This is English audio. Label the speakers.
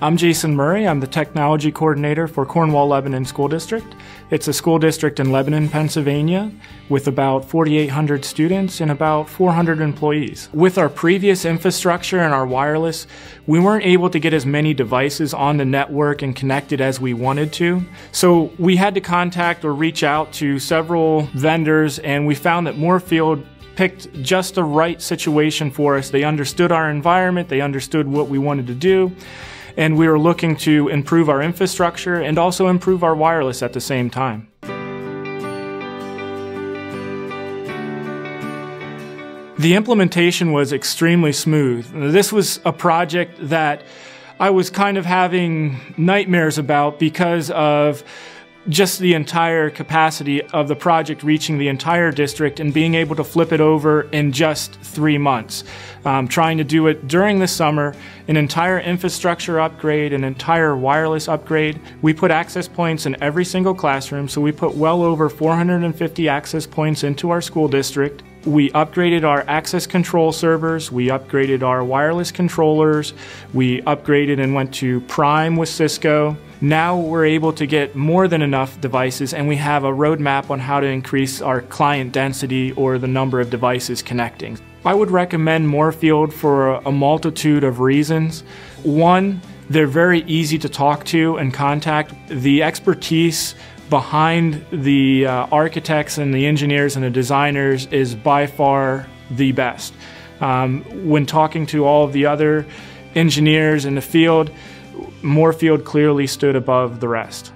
Speaker 1: I'm Jason Murray. I'm the technology coordinator for Cornwall Lebanon School District. It's a school district in Lebanon, Pennsylvania, with about 4,800 students and about 400 employees. With our previous infrastructure and our wireless, we weren't able to get as many devices on the network and connected as we wanted to. So we had to contact or reach out to several vendors, and we found that Morefield picked just the right situation for us. They understood our environment, they understood what we wanted to do and we are looking to improve our infrastructure and also improve our wireless at the same time. The implementation was extremely smooth. This was a project that I was kind of having nightmares about because of just the entire capacity of the project reaching the entire district and being able to flip it over in just three months. Um, trying to do it during the summer, an entire infrastructure upgrade, an entire wireless upgrade. We put access points in every single classroom, so we put well over 450 access points into our school district. We upgraded our access control servers, we upgraded our wireless controllers, we upgraded and went to Prime with Cisco. Now we're able to get more than enough devices and we have a roadmap on how to increase our client density or the number of devices connecting. I would recommend Morefield for a multitude of reasons. One, they're very easy to talk to and contact. The expertise behind the uh, architects and the engineers and the designers is by far the best. Um, when talking to all of the other engineers in the field, Morefield clearly stood above the rest.